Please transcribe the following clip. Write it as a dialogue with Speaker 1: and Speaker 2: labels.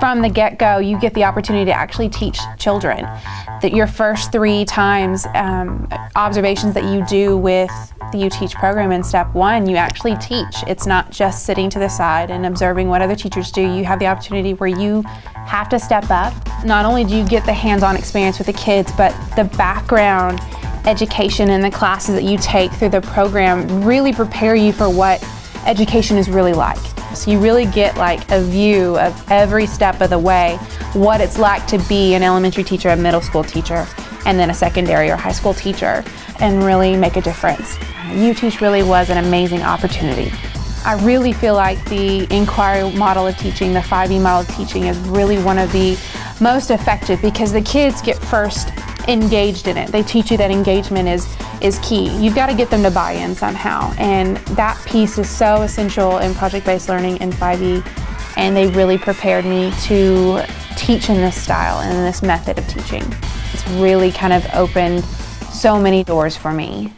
Speaker 1: From the get-go, you get the opportunity to actually teach children. That your first three times um, observations that you do with the UTeach program in step one, you actually teach. It's not just sitting to the side and observing what other teachers do. You have the opportunity where you have to step up. Not only do you get the hands-on experience with the kids, but the background education and the classes that you take through the program really prepare you for what education is really like. So you really get like a view of every step of the way, what it's like to be an elementary teacher, a middle school teacher, and then a secondary or high school teacher, and really make a difference. Uh, you Teach really was an amazing opportunity. I really feel like the inquiry model of teaching, the 5E model of teaching is really one of the most effective because the kids get first engaged in it. They teach you that engagement is, is key. You've got to get them to buy in somehow. And that piece is so essential in project-based learning in 5E. And they really prepared me to teach in this style and this method of teaching. It's really kind of opened so many doors for me.